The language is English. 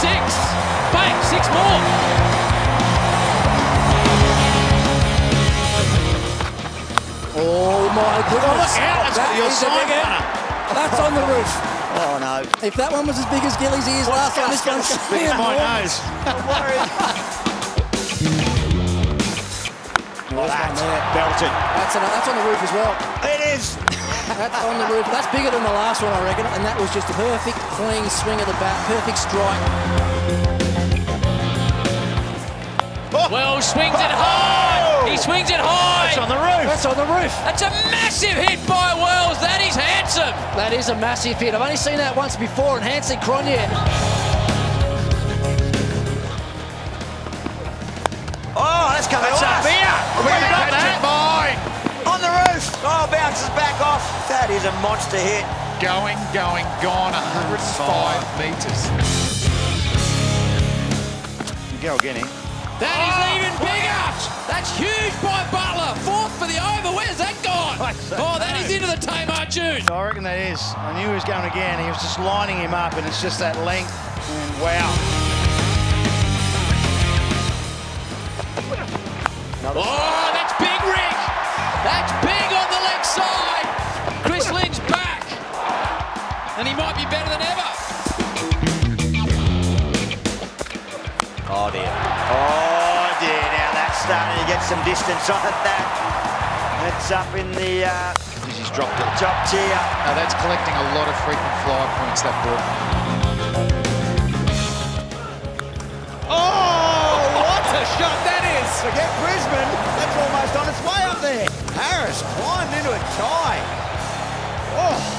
six. Bang, six more. Oh my goodness. Oh, look out, that's That your is side big one. runner. That's on the roof. Oh no. If that one was as big as Gilly's ears last time, this one's going to be My enormous. nose. I'm worried. There's one there. Belted. That's, on, that's on the roof as well. it is. That's on the roof. That's bigger than the last one, I reckon. And that was just a perfect, clean swing of the bat. Perfect strike. Oh. Well, swings it high. He swings it high. Oh. It's on the roof. That's on the roof. That's a massive hit by Wells. That is handsome. That is a massive hit. I've only seen that once before in Hansie Cronje. That is a monster hit. Going, going, gone. 105 metres. Go again, eh? That is even bigger. That's huge by Butler. Fourth for the over. Where's that gone? Oh, that is into the Tamar June. I reckon that is. I knew he was going again. He was just lining him up, and it's just that length. And wow. Oh, better than ever. Oh dear. Oh dear. Now that's starting to get some distance on it. That. It's up in the uh, He's dropped it. top tier. Now that's collecting a lot of frequent fly points, that ball. Oh, what a shot that is! Forget Brisbane. That's almost on its way up there. Harris climbed into a tie. Oh, man,